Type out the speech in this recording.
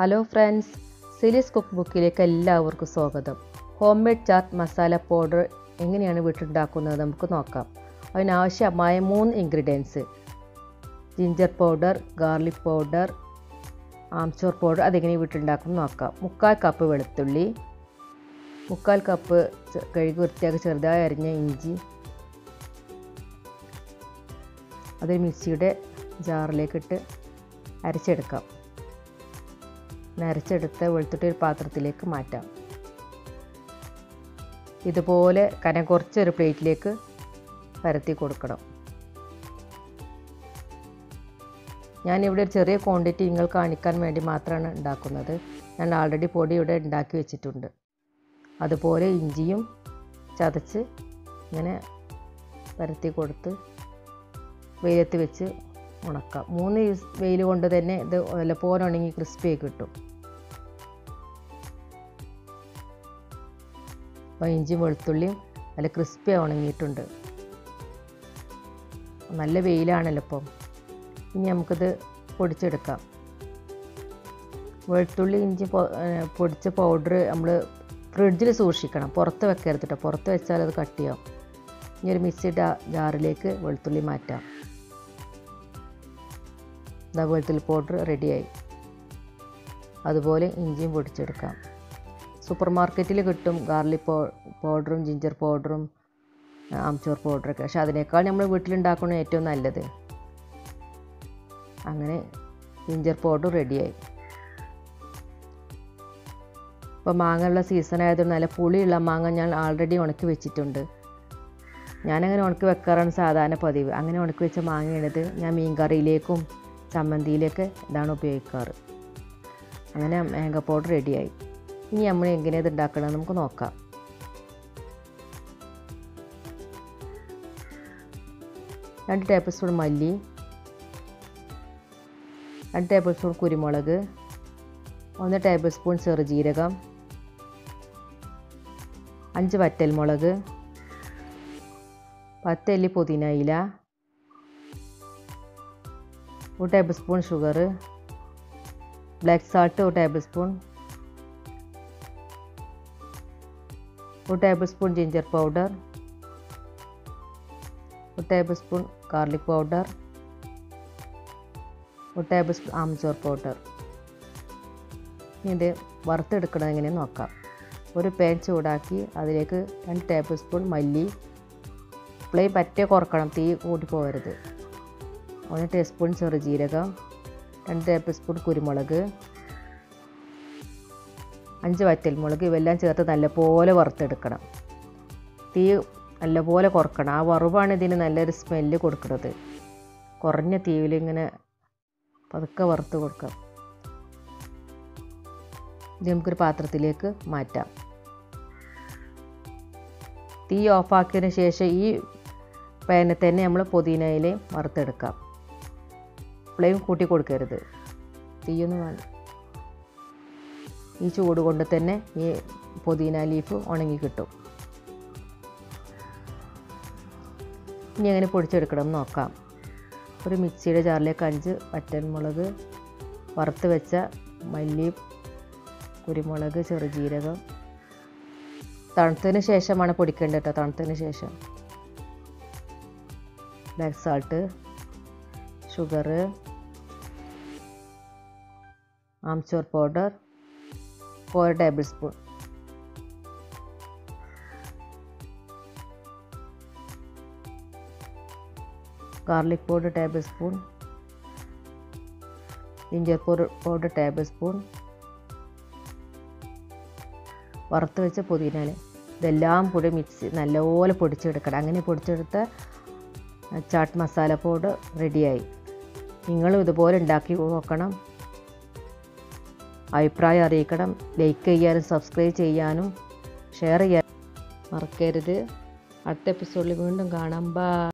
Hello friends സിലീസ് cook ബുക്കിലേക്ക് എല്ലാവർക്കും സ്വാഗതം. Home made chaat masala powder എങ്ങനെയാണ് വീട്ടിലുണ്ടാക്കുന്നത് നമുക്ക് നോക്കാം. അതിനാവശ്യമായ മൂന്ന് ingredients ginger powder garlic powder amchur powder അതെങ്ങനെ വീട്ടിലുണ്ടാക്കും നോക്കാം. മുക്കാൽ കപ്പ് വെളുത്തുള്ളി മുക്കാൽ കപ്പ് കഴുകി വൃത്തിയാക്കി ചെറുതായി അരിഞ്ഞ ഇഞ്ചി അത് മിക്സിയുടെ ജാറിലേക്കിട്ട് അരച്ചെടുക്കാം. പിന്നെ വെളുത്തുള്ളി ഒരു പാത്രത്തിലേക്ക് മാറ്റാം. ഇതുപോലെ കനം കുറച്ചൊരു പ്ലേറ്റിലേക്ക് പരത്തി കൊടുക്കണം. ഞാനിവിടെ ഒരു ചെറിയ ക്വാണ്ടിറ്റി നിങ്ങൾ കാണിക്കാൻ വേണ്ടി മാത്രമാണ് ഉണ്ടാക്കുന്നത്. ഞാൻ ആൾറെഡി പൊടി ഇവിടെ ഉണ്ടാക്കി വെച്ചിട്ടുണ്ട്. അതുപോലെ ഇഞ്ചിയും ചതച്ച് ഇങ്ങനെ പരത്തി കൊടുത്ത് വെയിലത്ത് വെച്ച് ഉണക്കാം. മൂന്ന് വെയിൽ കൊണ്ട് തന്നെ ഇത് നല്ലപോലെ ഉണങ്ങി ക്രിസ്പിയായി കിട്ടും. അപ്പോൾ ഇഞ്ചിയും വെളുത്തുള്ളിയും നല്ല ക്രിസ്പി ഉണങ്ങിയിട്ടുണ്ട്. നല്ല വെയിലാണല്ലോ ഇപ്പം. ഇനി നമുക്കിത് പൊടിച്ചെടുക്കാം. വെളുത്തുള്ളി ഇഞ്ചി പൊടിച്ച പൗഡർ നമ്മൾ ഫ്രിഡ്ജിൽ സൂക്ഷിക്കണം. പുറത്ത് വെക്കരുത് കേട്ടോ പുറത്ത് വെച്ചാൽ അത് കട്ടിയാവും. ഇനി ഒരു മിക്സി ജാറിലേക്ക് വെളുത്തുള്ളി മാറ്റാം. ഇതാ വെളുത്തുള്ളി പൗഡർ റെഡിയായി അതുപോലെ ഇഞ്ചിയും പൊടിച്ചെടുക്കാം. സൂപ്പർ മാർക്കറ്റിൽ കിട്ടും. ഗാർലിക് പൗഡറും ജിഞ്ചർ പൗഡറും ആംചൂർ പൗഡറൊക്കെ. പക്ഷെ അതിനേക്കാൾ നമ്മൾ വീട്ടിലുണ്ടാക്കുന്നത് ഏറ്റവും നല്ലത്. അങ്ങനെ ജിഞ്ചർ പൗഡർ റെഡിയായി. ഇപ്പോൾ മാങ്ങയുള്ള സീസൺ ആയതുകൊണ്ട് നല്ല പുളിയുള്ള മാങ്ങ ഞാൻ ആൾറെഡി ഉണക്കി വെച്ചിട്ടുണ്ട്. ഞാനങ്ങനെ ഉണക്കി വെക്കാറാണ് സാധാരണ പതിവ്. അങ്ങനെ ഉണക്കി വെച്ച മാങ്ങയാണിത്. ഞാൻ മീൻ കറിയിലേക്കും ചമ്മന്തിയിലൊക്കെ ഇതാണ് ഉപയോഗിക്കാറ്. അങ്ങനെ മാങ്ങ പൗഡർ റെഡിയായി. ഇനി നമ്മൾ എങ്ങനെയത് ഉണ്ടാക്കണമെന്ന് നമുക്ക് നോക്കാം. രണ്ട് ടേബിൾ സ്പൂൺ മല്ലി. രണ്ട് ടേബിൾ സ്പൂൺ കുരുമുളക്. ഒന്ന് ടേബിൾ സ്പൂൺ ചെറുജീരകം അഞ്ച് വറ്റൽമുളക്. പത്തല്ലി പുതിന ഇല. ഒരു tablespoon sugar black salt ഒരു ടേബിൾ സ്പൂൺ ഒരു ടേബിൾ സ്പൂൺ ജിഞ്ചർ പൗഡർ ഒരു ടേബിൾ സ്പൂൺ ഗാർലിക് പൗഡർ ഒരു ടേബിൾ സ്പൂൺ ആംചോർ പൗഡർ ഇത് വറുത്തെടുക്കണം എങ്ങനെയെന്ന് നോക്കാം. ഒരു പാൻ ചൂടാക്കി അതിലേക്ക് രണ്ട് ടേബിൾ സ്പൂൺ മല്ലി. ഫ്ലെയിം പറ്റേ കുറക്കണം തീ കൂട്ടി പോകരുത് ഒന്ന് ടീസ്പൂൺ ചെറുജീരകം രണ്ട് ടേബിൾ സ്പൂൺ കുരുമുളക് അഞ്ച് വറ്റൽമുളക് ഇവെല്ലാം ചേർത്ത് നല്ലപോലെ വറുത്തെടുക്കണം. തീ നല്ലപോലെ കുറക്കണം. ആ വറവാണ് ഇതിന് നല്ലൊരു സ്മെല്ല് കൊടുക്കുന്നത്. കുറഞ്ഞ തീയിൽ ഇങ്ങനെ പതുക്കെ വറുത്ത് കൊടുക്കാം. ഇത് നമുക്കൊരു പാത്രത്തിലേക്ക് മാറ്റാം. തീ ഓഫാക്കിയതിന് ശേഷം ഈ പാനിൽ തന്നെ നമ്മൾ പുതിനയിലയും വറുത്തെടുക്കാം. ഫ്ലെയിം കൂട്ടി കൊടുക്കരുത്. തീയൊന്നും വേണ്ട. ഈ ചൂട് കൊണ്ട് തന്നെ ഈ പുതിന ലീഫ് ഉണങ്ങി കിട്ടും. ഇനി എങ്ങനെ പൊടിച്ചെടുക്കണം എന്ന് നോക്കാം. ഒരു മിക്സിയുടെ ജാറിലേക്ക് അഞ്ച് വറ്റൽമുളക് വറുത്ത് വെച്ച മല്ലി കുരുമുളക് ചെറുജീരകം. തണുത്തതിന് ശേഷമാണ് പൊടിക്കേണ്ടത് കേട്ടോ തണുത്തതിന് ശേഷം. Black salt sugar amchur powder four tablespoon garlic powder tablespoon ginger powder powder tablespoon വറുത്ത് വെച്ച പുതിന ഇതെല്ലാം കൂടി മിക്സ് നല്ലപോലെ പൊടിച്ചെടുക്കണം. അങ്ങനെ പൊടിച്ചെടുത്ത ചാട്ട് മസാല പൗഡർ റെഡിയായി നിങ്ങളും ഇതുപോലെ ഉണ്ടാക്കി നോക്കണം. അഭിപ്രായം അറിയിക്കണം. ലൈക്ക് ചെയ്യാനും സബ്സ്ക്രൈബ് ചെയ്യാനും ഷെയർ ചെയ്യാനും മറക്കരുത്. അടുത്ത എപ്പിസോഡിൽ വീണ്ടും കാണാം. ബൈ